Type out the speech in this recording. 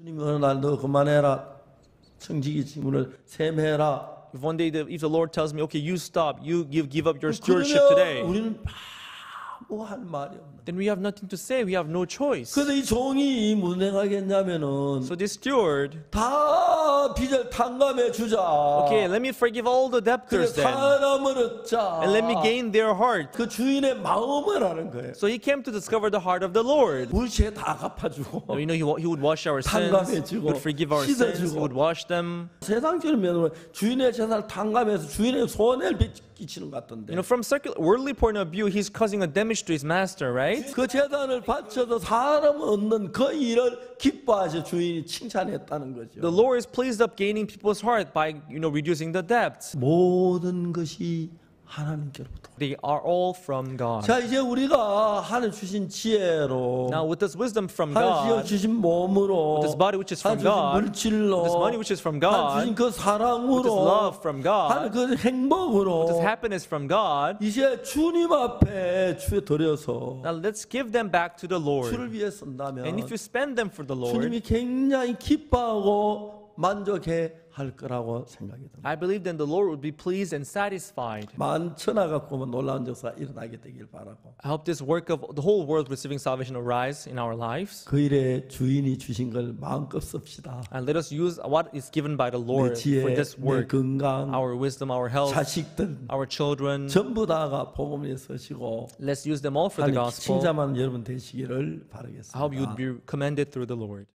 주님이 어느 날 너 그만해라. 청지기 지문을 셈해라. If one day, the, if the Lord tells me, okay, you stop, you give, give up your 그러면 stewardship today, 우리는 아무 할 말이 없는. then we have nothing to say. We have no choice. 그래서 이 종이 무슨 생각했냐면은 So this steward, 다 빚을 탕감해 주자. okay, let me forgive all the 그래 debtors then, 사람을 얻자. and let me gain their heart. 그 주인의 마음을 아는 거예요. So he came to discover the heart of the Lord. 우리 죄 다 갚아주고 You know, he, he would wash our sins, 탕감해주고, would forgive our sins, he would wash them. 세상적인 면으로 주인의 재산을 탕감해서 주인의 손해를 끼치는 것 같던데 You know, from secular, worldly point of view, he's causing a damage to his master, right? 그 재산을 바쳐서 사람 얻는 그 일을 기뻐하셔 주인이 칭찬했다는 거죠. The Lord is pleased of gaining people's heart by, you know, reducing the debts. 모든 것이 하나님께로부터. They are all from God. 자 이제 우리가 하나님 주신 지혜로 Now, with this wisdom from 하나님 God, 주신 몸으로 with this body which is from 하나님 주신 God, 물질로 with this money which is from 하나님 주신 God, 그 with this 사랑으로 love from 하나님 God, 그 행복으로 with this happiness from God, 이제 주님 앞에 주에 드려서 now let's give them back to the Lord. 주를 위해 쓴다면 And if you spend them for the Lord, 주님이 굉장히 기뻐하고 만족해 할 거라고 생각이 듭니다. I believe then the Lord would be pleased and satisfied. 만천하 갖고 보면 놀라운 역사가 일어나게 되길 바라고 I hope this work of the whole world receiving salvation arise in our lives. 그 일에 주인이 주신 걸 마음껏 씁시다. And let us use what is given by the 내 Lord 지혜, for this 내 work. 건강, Our wisdom, our health, 자식들 our children. 전부 다가 복음에 쓰시고 Let's use them all for the 하나님 gospel. 칭찬하는 여러분 되시기를 I hope you would 바라겠습니다. be commended through the Lord.